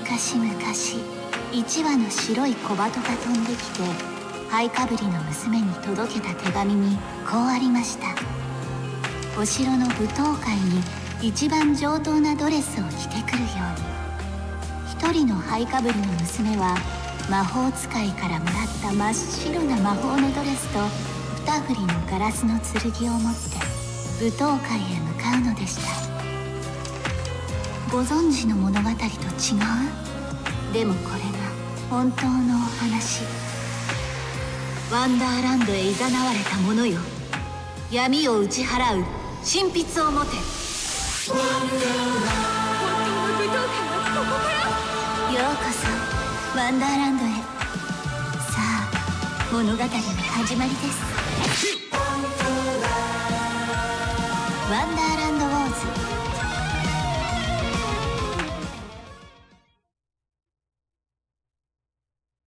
昔々一羽の白い小鳩が飛んできて灰かぶりの娘に届けた手紙にこうありました。お城の舞踏会に一番上等なドレスを着てくるように。一人の灰かぶりの娘は魔法使いからもらった真っ白な魔法のドレスと二振りのガラスの剣を持って舞踏会へ向かうのでした。ご存知の物語でもこれが本当のお話。ワンダーランドへ誘われた者よ。闇を打ち払う神筆を持て。ようこそワンダーランドへ。さあ物語の始まりです。ワンダーランド